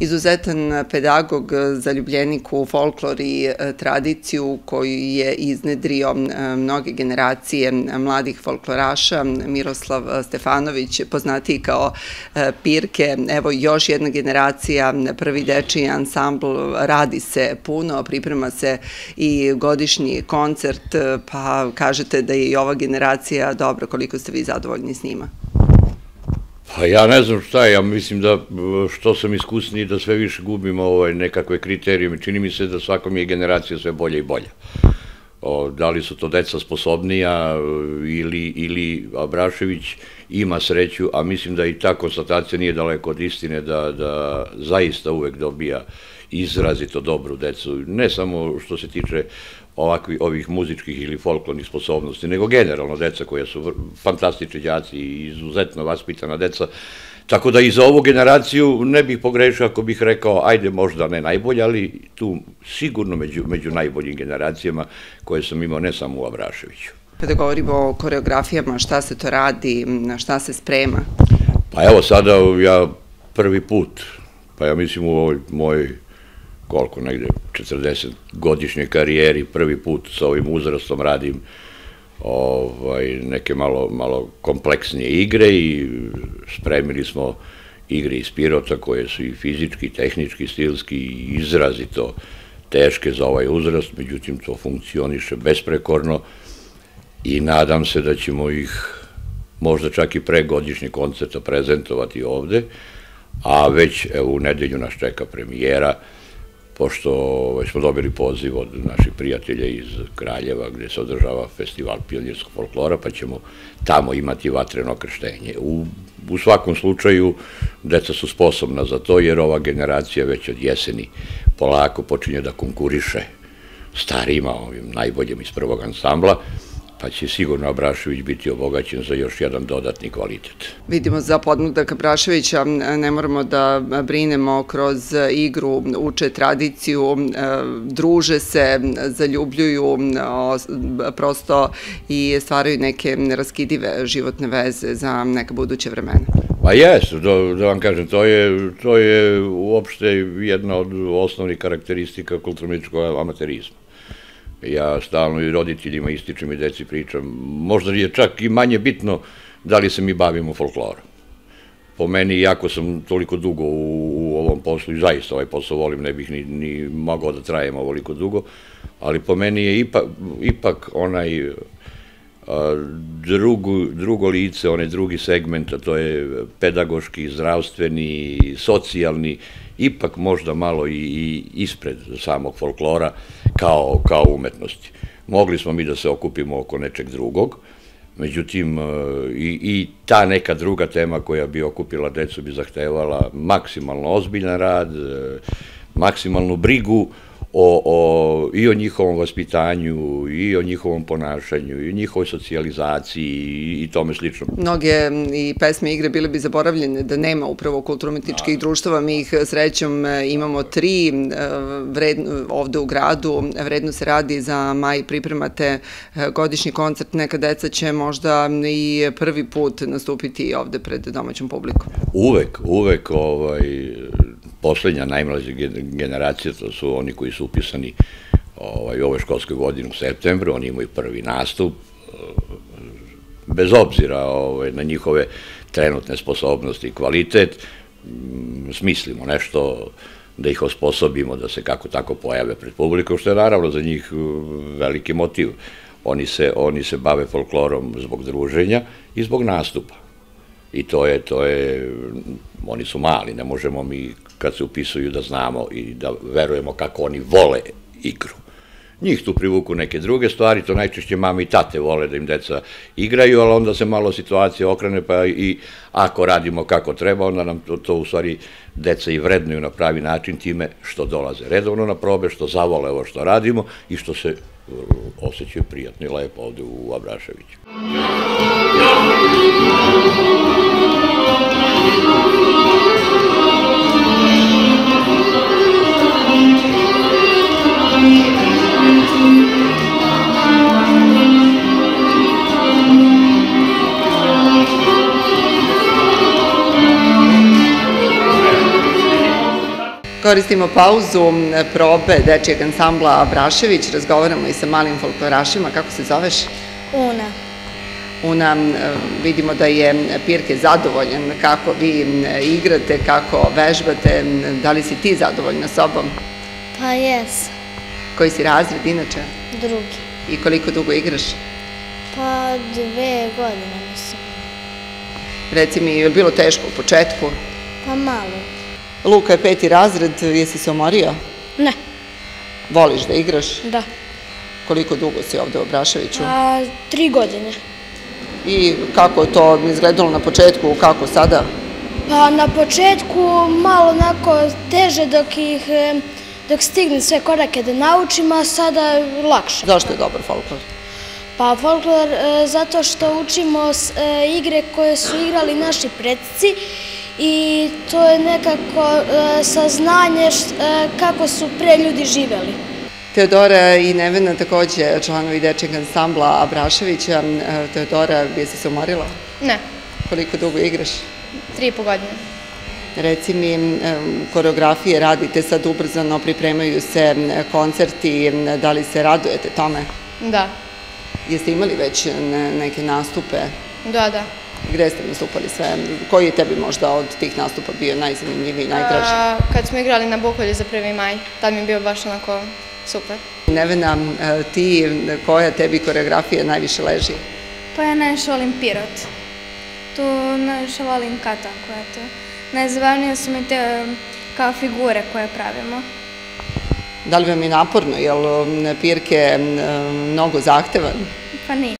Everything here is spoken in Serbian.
izuzetan pedagog, zaljubljenik u folklor i e, tradiciju koju je iznedrio e, mnoge generacije mladih folkloraša, Miroslav Stefanović, poznatiji kao Pirke. Evo još jedna generacija, prvi dečiji ansambl, radi se puno, priprema se i godišnji koncert, pa kažete da je i ova generacija dobra, koliko ste vi zadovoljni s njima? Pa ja ne znam šta ja mislim da što sam iskusniji da sve više gubimo ovaj, nekakve kriterijume. Čini mi se da svakom je generacija sve bolje i bolje. O, da li su to deca sposobnija ili, ili Abrašević ima sreću, a mislim da i ta konstatacija nije daleko od istine, da, da zaista uvek dobija izrazito dobru decu, ne samo što se tiče ovakvi, ovih muzičkih ili folklornih sposobnosti, nego generalno deca koja su fantastični đaci i izuzetno vaspitana deca, Tako da i za ovu generaciju ne bih pogrešio ako bih rekao, ajde možda ne najbolje, ali tu sigurno među, među najboljim generacijama koje sam imao ne samo u Avraševiću. Kada govorimo o koreografijama, šta se to radi, na šta se sprema? Pa evo sada ja prvi put, pa ja mislim u ovoj mojoj koliko negde 40 godišnje karijeri prvi put sa ovim uzrastom radim ovaj, neke malo, malo kompleksnije igre i spremili smo igre iz Pirota koje su i fizički, tehnički, stilski i izrazito teške za ovaj uzrast, međutim to funkcioniše besprekorno i nadam se da ćemo ih možda čak i pre godišnje koncerta prezentovati ovde, a već evo, u nedelju nas čeka premijera, pošto ovaj, smo dobili poziv od naših prijatelja iz Kraljeva, gde se održava festival pionirskog folklora, pa ćemo tamo imati vatreno krštenje. U, u svakom slučaju, deca su sposobna za to, jer ova generacija već od jeseni polako počinje da konkuriše starijima, ovim najboljim iz prvog ansambla, pa će sigurno Abrašević biti obogaćen za još jedan dodatni kvalitet. Vidimo za podmladak Abraševića ne moramo da brinemo kroz igru, uče tradiciju, druže se, zaljubljuju prosto i stvaraju neke raskidive životne veze za neka buduće vremena. Pa jes, da, da vam kažem, to je, to je uopšte jedna od osnovnih karakteristika kulturničkog amaterizma ja stalno i roditeljima ističem i deci pričam, možda je čak i manje bitno da li se mi bavimo folklorom. Po meni, iako sam toliko dugo u, u ovom poslu i zaista ovaj posao volim, ne bih ni, ni mogao da trajem ovoliko dugo, ali po meni je ipak, ipak onaj drugu, drugo lice, onaj drugi segment, a to je pedagoški, zdravstveni, socijalni, ipak možda malo i, i ispred samog folklora kao, kao umetnosti. Mogli smo mi da se okupimo oko nečeg drugog, međutim e, i, i ta neka druga tema koja bi okupila decu bi zahtevala maksimalno ozbiljan rad, e, maksimalnu brigu, o, o, i o njihovom vaspitanju, i o njihovom ponašanju, i o njihovoj socijalizaciji i, i tome slično. Mnoge i pesme i igre bile bi zaboravljene da nema upravo kulturumetičkih društava, mi ih srećom e, imamo tri e, vredno, ovde u gradu, vredno se radi za maj, pripremate e, godišnji koncert, neka deca će možda i prvi put nastupiti ovde pred domaćom publikom. Uvek, uvek ovaj, poslednja najmlađa generacija, to su oni koji su upisani ovaj, u ovoj školskoj godini u septembru, oni imaju prvi nastup, eh, bez obzira ovaj, na njihove trenutne sposobnosti i kvalitet, smislimo nešto da ih osposobimo da se kako tako pojave pred publikom, što je naravno za njih eh, veliki motiv. Oni se, oni se bave folklorom zbog druženja i zbog nastupa. I to je, to je, oni su mali, ne možemo mi kad se upisuju da znamo i da verujemo kako oni vole igru. Njih tu privuku neke druge stvari, to najčešće mame i tate vole da im deca igraju, ali onda se malo situacija okrene, pa i ako radimo kako treba, onda nam to, to u stvari deca i vrednuju na pravi način time što dolaze redovno na probe, što zavole ovo što radimo i što se uh, osjećaju prijatno i lepo ovde u Abraševiću. Koristimo pauzu probe dečijeg ansambla Abrašević, razgovaramo i sa malim folklorašima. Kako se zoveš? Una. Una, vidimo da je Pirke zadovoljan kako vi igrate, kako vežbate. Da li si ti zadovoljna sobom? Pa jes, Koji si razred inače? drugi. I koliko dugo igraš? Pa dve godine mislim. Reci mi, je li bilo teško u početku? Pa malo. Luka je peti razred, jesi se umorio? Ne, Voliš da igraš? da. Koliko dugo si ovde u Obraševiću? Tri godine. I kako je to izgledalo na početku, kako sada? Pa na početku malo onako teže dok ih, e, dok stignem sve korake da naučim, a sada lakše. Zašto je dobar folklor? Pa folklor e, zato što učimo e, igre koje su igrali naši predci i to je nekako e, saznanje e, kako su pre ljudi živeli. Teodora i Nevena takođe članovi dečeg ansambla Abraševića. E, Teodora, jesi se umorila? Ne, Koliko dugo igraš? tri i po godine. Reci mi, koreografije radite sad ubrzano, pripremaju se koncerti, da li se radujete tome? Da, Jeste imali već ne- neke nastupe? da, da. Gde ste nastupali sve? Koji je tebi možda od tih nastupa bio najzanimljiviji, najdraži? A, kad smo igrali na Bukolju za 1. maj, tad mi je bio baš onako super. Nevena, e, ti, koja tebi koreografija najviše leži? Pa ja najviše volim Pirot. Tu najviše volim katanku, eto. Najzabavnije su mi te um, kao figure koje pravimo. Da li vam je naporno, jel pirke m, mnogo zahtevan? Pa nije.